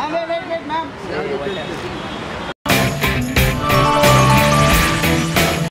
Ma'am, wait, wait, wait, ma'am.